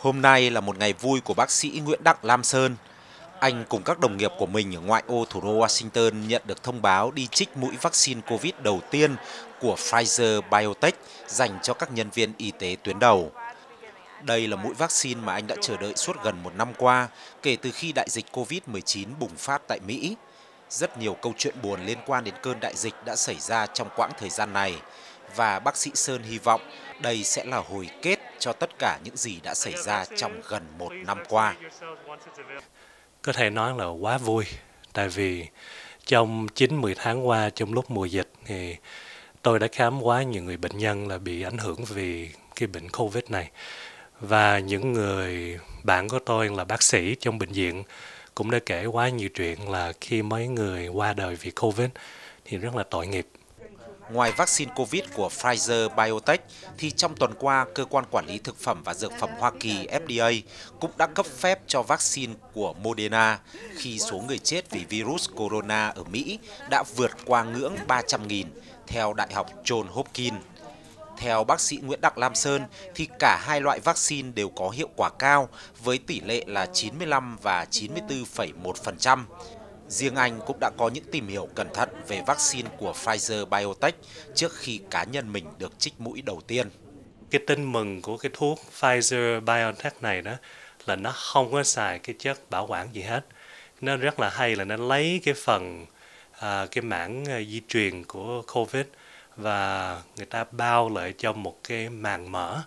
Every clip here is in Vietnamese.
Hôm nay là một ngày vui của bác sĩ Nguyễn Đặng Lam Sơn. Anh cùng các đồng nghiệp của mình ở ngoại ô thủ đô Washington nhận được thông báo đi trích mũi vaccine COVID đầu tiên của Pfizer Biotech dành cho các nhân viên y tế tuyến đầu. Đây là mũi vaccine mà anh đã chờ đợi suốt gần một năm qua, kể từ khi đại dịch COVID-19 bùng phát tại Mỹ. Rất nhiều câu chuyện buồn liên quan đến cơn đại dịch đã xảy ra trong quãng thời gian này và bác sĩ Sơn hy vọng đây sẽ là hồi kết cho tất cả những gì đã xảy ra trong gần một năm qua. Có thể nói là quá vui, tại vì trong 9-10 tháng qua trong lúc mùa dịch thì tôi đã khám quá nhiều người bệnh nhân là bị ảnh hưởng vì cái bệnh Covid này. Và những người bạn của tôi là bác sĩ trong bệnh viện cũng đã kể quá nhiều chuyện là khi mấy người qua đời vì Covid thì rất là tội nghiệp. Ngoài vaccine COVID của Pfizer Biotech, thì trong tuần qua, Cơ quan Quản lý Thực phẩm và Dược phẩm Hoa Kỳ FDA cũng đã cấp phép cho vaccine của Moderna khi số người chết vì virus corona ở Mỹ đã vượt qua ngưỡng 300.000, theo Đại học John Hopkins. Theo bác sĩ Nguyễn Đặng Lam Sơn thì cả hai loại vaccine đều có hiệu quả cao với tỷ lệ là 95 và 94,1%. Riêng anh cũng đã có những tìm hiểu cẩn thận về vaccine của Pfizer Biotech trước khi cá nhân mình được trích mũi đầu tiên. Cái tin mừng của cái thuốc Pfizer Biotech này đó là nó không có xài cái chất bảo quản gì hết. Nó rất là hay là nó lấy cái phần à, cái mảng à, di truyền của COVID và người ta bao lại cho một cái màng mỡ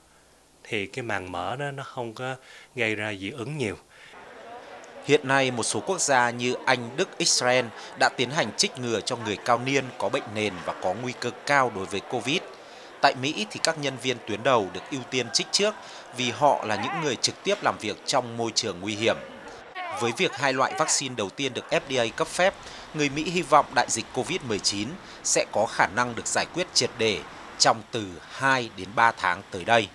thì cái màng mỡ đó nó không có gây ra dị ứng nhiều Hiện nay, một số quốc gia như Anh, Đức, Israel đã tiến hành trích ngừa cho người cao niên có bệnh nền và có nguy cơ cao đối với COVID. Tại Mỹ thì các nhân viên tuyến đầu được ưu tiên trích trước vì họ là những người trực tiếp làm việc trong môi trường nguy hiểm. Với việc hai loại vaccine đầu tiên được FDA cấp phép, người Mỹ hy vọng đại dịch COVID-19 sẽ có khả năng được giải quyết triệt để trong từ 2 đến 3 tháng tới đây.